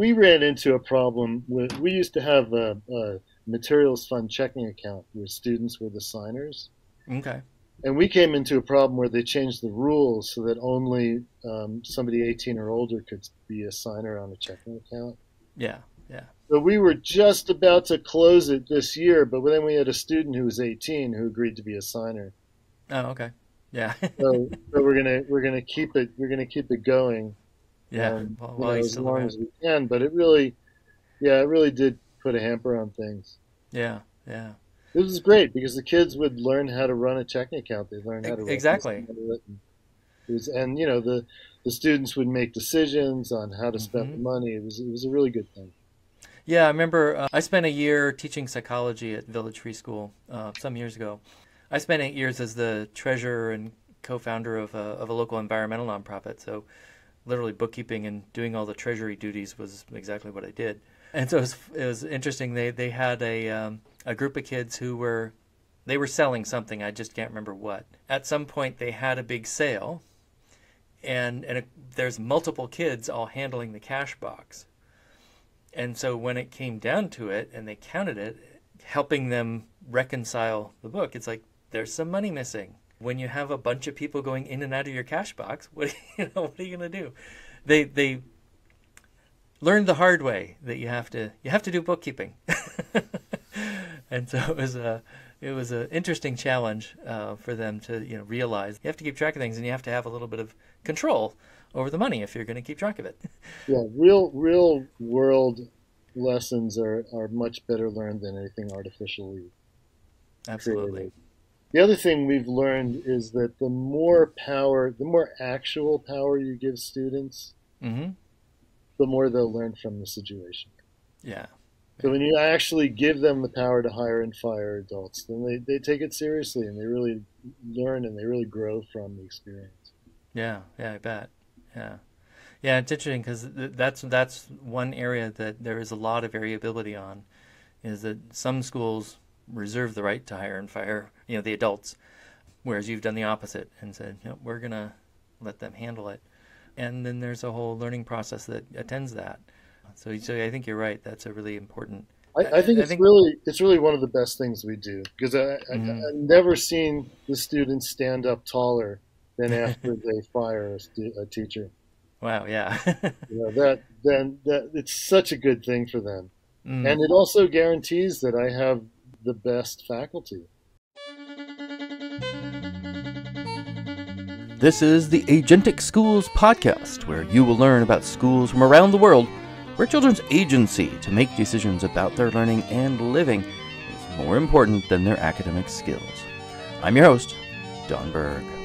we ran into a problem with we used to have a, a materials fund checking account where students were the signers. Okay. And we came into a problem where they changed the rules so that only um, somebody 18 or older could be a signer on a checking account. Yeah, yeah. So we were just about to close it this year, but then we had a student who was 18 who agreed to be a signer. Oh, okay. Yeah. so, so we're gonna we're gonna keep it we're gonna keep it going. Yeah. Um, well, know, as long around. as we can, but it really, yeah, it really did put a hamper on things. Yeah, yeah. It was great because the kids would learn how to run a checking account. They learned how to exactly. it. And, it was, and you know the the students would make decisions on how to spend the Mhm. money. It was it was a really good thing. Yeah, I remember uh, I spent a year teaching psychology at Village Free School uh, some years ago. I spent eight years as the treasurer and co-founder of a, of a local environmental nonprofit. So, literally bookkeeping and doing all the treasury duties was exactly what I did. And so it was, it was interesting. They they had a um, a group of kids who were they were selling something. I just can't remember what. At some point, they had a big sale, and and there's multiple kids all handling the cash box. And so when it came down to it and they counted it, helping them reconcile the book, it's like there's some money missing. When you have a bunch of people going in and out of your cash box, what you know, what are you going to do? They they learned the hard way that you have to you have to do bookkeeping. and so it was a it was an interesting challenge uh, for them to you know realize you have to keep track of things and you have to have a little bit of control over the money if you're going to keep track of it. Yeah, real real world lessons are, are much better learned than anything artificially Absolutely. created. The other thing we've learned is that the more power, the more actual power you give students, Mm-hmm. the more they'll learn from the situation. Yeah. So when you actually give them the power to hire and fire adults, then they, they take it seriously and they really learn and they really grow from the experience. Yeah. Yeah. I bet. Yeah. Yeah. It's interesting because that's that's one area that there is a lot of variability on, is that some schools reserve the right to hire and fire, you know, the adults, whereas you've done the opposite and said, you know, we're gonna let them handle it, and then there's a whole learning process that attends that. So, so I think you're right. That's a really important. I, I think I it's think- really it's really one of the best things we do because I, Mhm. I, I've never seen the students stand up taller than after they fire a, stu- a teacher. Wow. Yeah. You know that then that it's such a good thing for them, Mm. and it also guarantees that I have the best faculty. This is the Agentic Schools podcast, where you will learn about schools from around the world where children's agency to make decisions about their learning and living is more important than their academic skills. I'm your host, Don Berg.